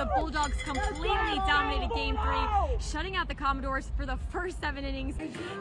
the Bulldogs completely dominated game three, shutting out the Commodores for the first seven innings.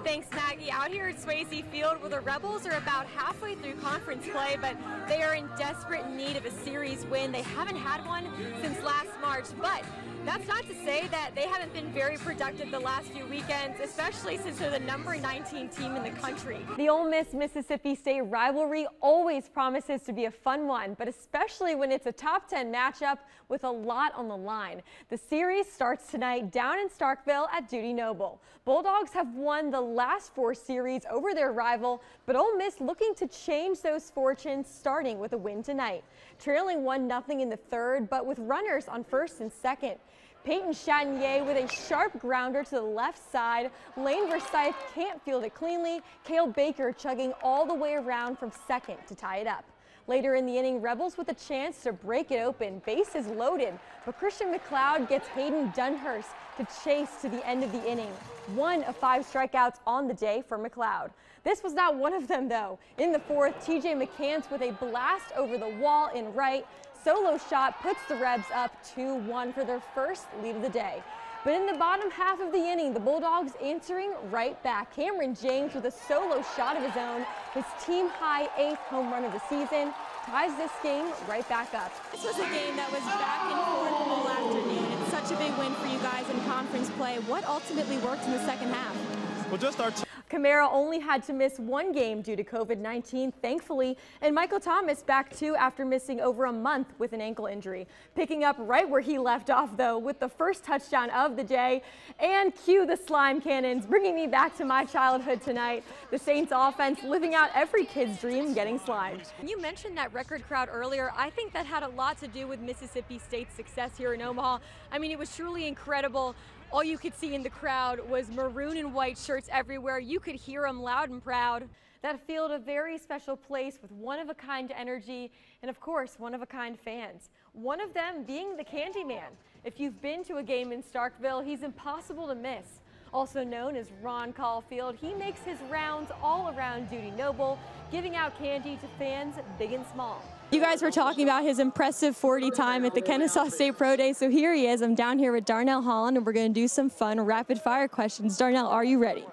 Thanks, Maggie. Out here at Swayze Field, where the Rebels are about halfway through conference play, but they are in desperate need of a series win. They haven't had one since last March, but that's not to say that they haven't been very productive the last few weekends, especially since they're the number 19 team in the country. The Ole Miss Mississippi State rivalry always promises to be a fun one, but especially when it's a top 10 matchup with a lot on the line. The series starts tonight down in Starkville at Dudy Noble. Bulldogs have won the last four series over their rival, but Ole Miss looking to change those fortunes starting with a win tonight. Trailing 1-0 in the third, but with runners on first and second. Peyton Chatagnier with a sharp grounder to the left side. Lane Forsythe can't field it cleanly. Cael Baker chugging all the way around from second to tie it up. Later in the inning, Rebels with a chance to break it open. Bases loaded, but Christian McLeod gets Hayden Dunhurst to chase to the end of the inning. One of five strikeouts on the day for McLeod. This was not one of them, though. In the fourth, TJ McCants with a blast over the wall in right. Solo shot puts the Rebs up 2-1 for their first lead of the day. But in the bottom half of the inning, the Bulldogs answering right back. Cameron James with a solo shot of his own, his team high eighth home run of the season, ties this game right back up. This was a game that was back and forth all afternoon. It's such a big win for you guys in conference play. What ultimately worked in the second half? Well, just our Kamara only had to miss one game due to COVID-19, thankfully, and Michael Thomas back too after missing over a month with an ankle injury. Picking up right where he left off, though, with the first touchdown of the day, and cue the slime cannons, bringing me back to my childhood tonight. The Saints offense living out every kid's dream, getting slimed. You mentioned that record crowd earlier. I think that had a lot to do with Mississippi State's success here in Omaha. I mean, it was truly incredible all you could see in the crowd was maroon and white shirts everywhere. You could hear them loud and proud. That field a very special place with one-of-a-kind energy and, of course, one-of-a-kind fans. One of them being the Candyman. If you've been to a game in Starkville, he's impossible to miss. Also known as Ron Caulfield, he makes his rounds all around Dudy Noble, giving out candy to fans big and small. You guys were talking about his impressive 40 time at the Kennesaw State Pro Day, so here he is. I'm down here with Darnell Holland, and we're going to do some fun rapid fire questions. Darnell, are you ready?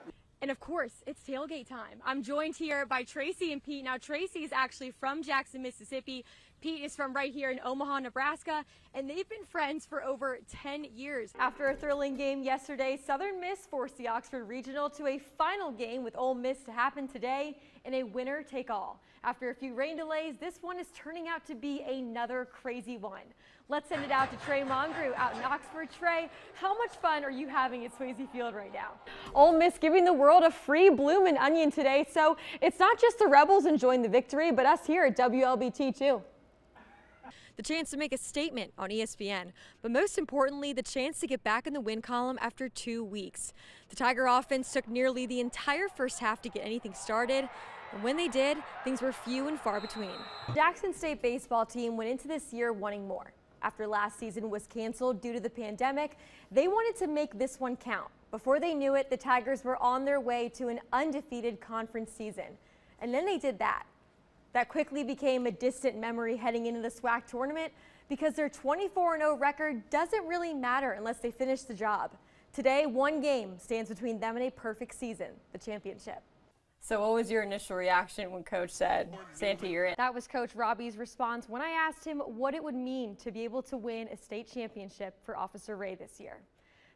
And of course, it's tailgate time. I'm joined here by Tracy and Pete. Now, Tracy is actually from Jackson, Mississippi. Pete is from right here in Omaha, Nebraska, and they've been friends for over 10 years. After a thrilling game yesterday, Southern Miss forced the Oxford Regional to a final game with Ole Miss to happen today in a winner take all. After a few rain delays, this one is turning out to be another crazy one. Let's send it out to Trey Mongrue out in Oxford. Trey, how much fun are you having at Swayze Field right now? Ole Miss giving the world a free bloomin' onion today, so it's not just the Rebels enjoying the victory, but us here at WLBT too the chance to make a statement on ESPN, but most importantly, the chance to get back in the win column after two weeks. The Tiger offense took nearly the entire first half to get anything started, and when they did, things were few and far between. Jackson State baseball team went into this year wanting more. After last season was canceled due to the pandemic, they wanted to make this one count. Before they knew it, the Tigers were on their way to an undefeated conference season. And then they did that. That quickly became a distant memory heading into the SWAC tournament because their 24-0 record doesn't really matter unless they finish the job. Today, one game stands between them and a perfect season, the championship. So what was your initial reaction when coach said, Santa, you're in? That was coach Robbie's response when I asked him what it would mean to be able to win a state championship for Officer Ray this year.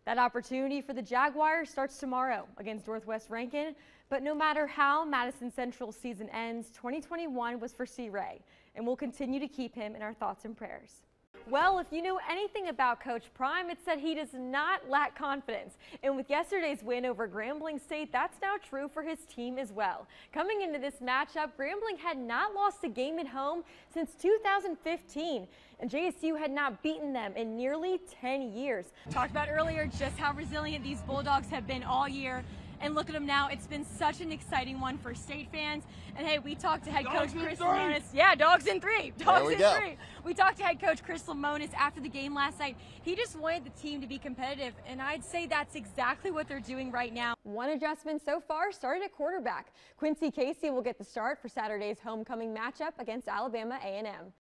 That opportunity for the Jaguars starts tomorrow against Northwest Rankin, but no matter how Madison Central's season ends, 2021 was for C. Ray, and we'll continue to keep him in our thoughts and prayers. Well, if you know anything about Coach Prime, it's that he does not lack confidence. And with yesterday's win over Grambling State, that's now true for his team as well. Coming into this matchup, Grambling had not lost a game at home since 2015, and JSU had not beaten them in nearly 10 years. Talked about earlier just how resilient these Bulldogs have been all year. And look at them now. It's been such an exciting one for state fans. And hey, we talked to head dogs coach Chris Lemonis. Yeah, dogs in three. Dogs in go. three. We talked to head coach Chris Lemonis after the game last night. He just wanted the team to be competitive, and I'd say that's exactly what they're doing right now. One adjustment so far started at quarterback. Quincy Casey will get the start for Saturday's homecoming matchup against Alabama A&M.